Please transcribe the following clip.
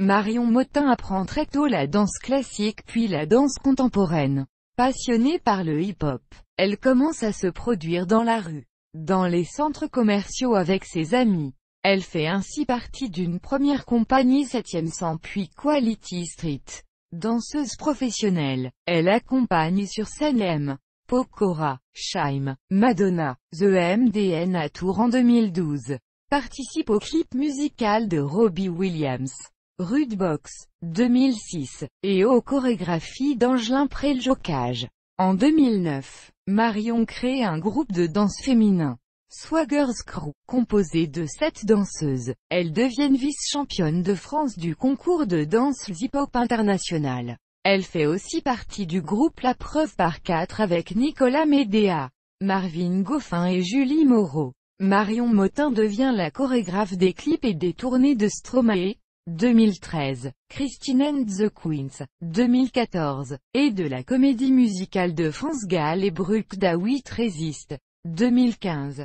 Marion Motin apprend très tôt la danse classique puis la danse contemporaine. Passionnée par le hip-hop, elle commence à se produire dans la rue, dans les centres commerciaux avec ses amis. Elle fait ainsi partie d'une première compagnie 7e sens puis Quality Street. Danseuse professionnelle, elle accompagne sur scène M. Pokora, Shaim, Madonna, The MDN à Tours en 2012. Participe au clip musical de Robbie Williams, Rude Box, 2006, et aux chorégraphies d'Angelin Préljocage. En 2009, Marion crée un groupe de danse féminin, Swaggers Crew, composé de sept danseuses. Elles deviennent vice-championnes de France du concours de danse hip-hop international. Elle fait aussi partie du groupe La Preuve par 4 avec Nicolas Médéa, Marvin Goffin et Julie Moreau. Marion Motin devient la chorégraphe des clips et des tournées de Stromae, 2013, Christine and the Queens, 2014, et de la comédie musicale de France Gall et Brooke Dawitt Résiste, 2015.